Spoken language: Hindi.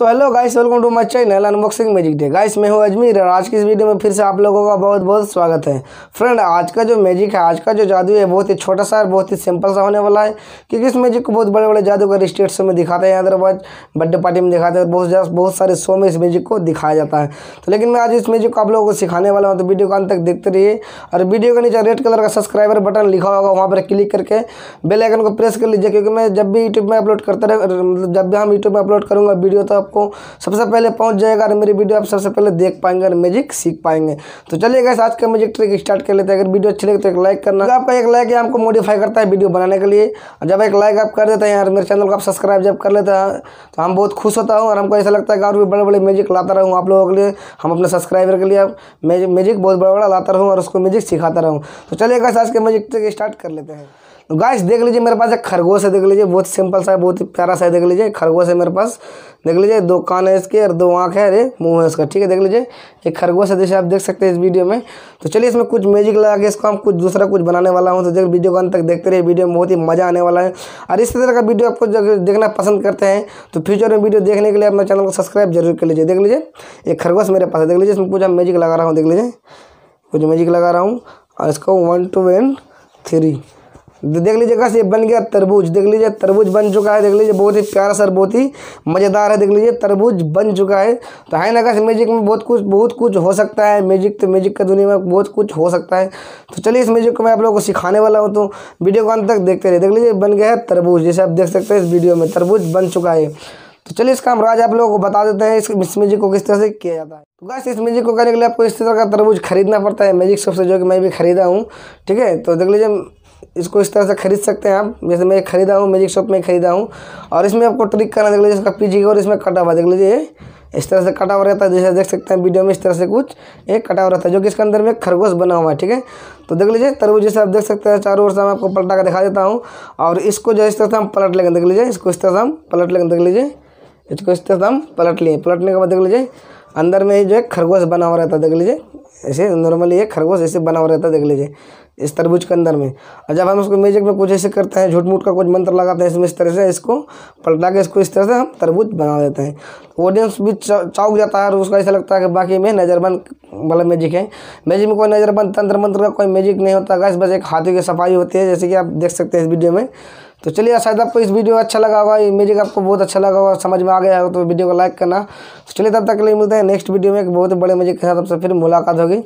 So hello guys welcome to my channel unboxing magic day guys मैं हूँ अजमीर और आज की इस वीडियो में फिर से आप लोगों का बहुत बहुत स्वागत है। फ्रेंड आज का जो मैजिक है, आज का जो जादू है, बहुत ही छोटा सा और बहुत ही सिंपल सा होने वाला है। क्योंकि इस मैजिक को बहुत बड़े बड़े जादूगर स्टेट शो में दिखाते हैं अदरवाइज़ बर्थडे पार्टी में दिखाते हैं, बहुत बहुत सारे शो में इस मैजिक को दिखाया जाता है। तो लेकिन मैं आज इस मैजिक को आप लोगों को सिखाने वाला हूँ तो वीडियो को अंत तक देखते रहिए। और वीडियो के नीचे रेड कलर का सब्सक्राइबर बटन लिखा होगा वहाँ पर क्लिक करके बेल आइकन को प्रेस कर लीजिए, क्योंकि मैं जब भी यूट्यूब में अपलोड करता रहे मतलब जब भी हम यूट्यूब में अपलोड करूँगा वीडियो तो आपको सबसे पहले पहुँच जाएगा और मेरी वीडियो आप सबसे पहले देख पाएँगे और मैजिक सीख पाएँगे। तो चलिए गैस आज का मैजिक ट्रिक स्टार्ट कर लेते हैं। अगर वीडियो अच्छी लगे तो एक लाइक करना। तो आपका एक लाइक हमको मॉडिफाई करता है वीडियो बनाने के लिए, और जब एक लाइक आप कर देते हैं और मेरे चैनल को आप सब्सक्राइब जब कर लेते हैं तो हम बहुत खुश होता हूँ और हमको ऐसा लगता है कि और भी बड़े बड़े मैजिक लाता रहूँ आप लोगों के लिए, हम अपने सब्सक्राइबर के लिए मैजिक बहुत बड़ा बड़ा लाता रहूँ और उसको मैजिक सिखाता रहूँ। तो चलिए गैस आज के मैजिक ट्रिक स्टार्ट कर लेते हैं। तो गाइस देख लीजिए, मेरे पास एक खरगोश है, देख लीजिए, बहुत सिंपल सा है, बहुत ही प्यारा सा है, देख लीजिए, खरगोश है मेरे पास। देख लीजिए, दो कान है इसके और दो आँख है, अरे, मुँह है उसका ठीक है, देख लीजिए, एक खरगोश है, जैसे आप देख सकते हैं इस वीडियो में। तो चलिए, इसमें कुछ मैजिक लगा के इसको हम कुछ दूसरा कुछ बनाने वाला हूँ। तो देख वीडियो को अंत तक देखते रहिए, वीडियो में बहुत ही मज़ा आने वाला है। और इस तरह का वीडियो आपको देखना पसंद करते हैं तो फ्यूचर में वीडियो देखने के लिए अपने चैनल को सब्सक्राइब ज़रूर कर लीजिए। देख लीजिए, एक खरगोश मेरे पास है, देख लीजिए, इसमें कुछ मैजिक लगा रहा हूँ, देख लीजिए। कुछ मैजिक लगा रहा हूँ, और इसको वन टू एंड थ्री देख लीजिए लीजिएगा ये बन गया तरबूज। देख लीजिए, तरबूज बन चुका है। देख लीजिए, बहुत ही प्यारा सर बहुत ही मज़ेदार है। देख लीजिए, तरबूज बन चुका है। तो है ना कैसे मैजिक में बहुत कुछ बहुत कुछ हो सकता है। म्यूज़िक तो म्यूज़िक का दुनिया में बहुत कुछ हो सकता है। तो चलिए इस म्यूज़िक को मैं आप लोगों को सिखाने वाला हूँ। तो वीडियो को अंत तक देखते रहे देख लीजिए, बन गया है तरबूज, जैसे आप देख सकते हैं इस वीडियो में तरबूज बन चुका है। तो चलिए इसका हम राज आप लोगों को बता देते हैं, इस म्यूज़िक को किस तरह से किया जाता है। तो गैस इस म्यूज़िक को करने के लिए आपको इस तरह का तरबूज खरीदना पड़ता है। मैजिक शॉप से जो कि मैं भी खरीदा हूँ, ठीक है? तो देख लीजिए इसको इस तरह से खरीद सकते हैं आप जैसे मैं खरीदा हूँ मैजिक शॉप में खरीदा हूँ। और इसमें आपको ट्रिक करना, देख लीजिए, इसका पीछे और इसमें कटा हुआ, देख लीजिए। इस तरह से कटा हुआ रहता है, जैसे देख सकते हैं वीडियो में इस तरह से कुछ एक कटा हुआ रहता है, जो कि इसके अंदर में खरगोश बना हुआ है, ठीक है? तो देख लीजिए, तरबूज जैसे आप देख सकते हैं, चारों ओर से मैं आपको पलटा कर दिखा देता हूँ। और इसको जो इस तरह से हम पलट लेंगे, देख लीजिए, इसको इस तरह से हम पलट लेंगे, देख लीजिए। इसको इस तरह से हम पलट लिए, पलटने के बाद देख लीजिए, अंदर में ही जो है खरगोश बना हुआ रहता है, देख लीजिए। ऐसे नॉर्मली ये खरगोश ऐसे बना हुआ रहता है, देख लीजिए, इस तरबूज के अंदर में। और जब हम उसको म्यूज़िक में कुछ ऐसे करते हैं झूठ मूठ का कुछ मंत्र लगाते हैं इसमें इस तरह से इसको पलटा के इसको इस तरह से हम तरबूज बना देते हैं। ऑडियंस भी चौक जाता है और उसको ऐसा लगता है कि बाकी में नज़रबंद वाला मैजिक है। मैजिक में कोई नज़रबंद तंत्र मंत्र का कोई मैजिक नहीं होता गैस बस एक हाथी की सफ़ाई होती है, जैसे कि आप देख सकते हैं इस वीडियो में। तो चलिए शायद आपको इस वीडियो अच्छा लगा होगा। ये म्यूज़िक आपको बहुत अच्छा लगा होगा। समझ में आ गया होगा तो वीडियो को लाइक करना। तो चलिए तब तक के लिए मिलते हैं नेक्स्ट वीडियो में। एक बहुत बड़े म्यूज़िक के साथ आपसे फिर मुलाकात होगी।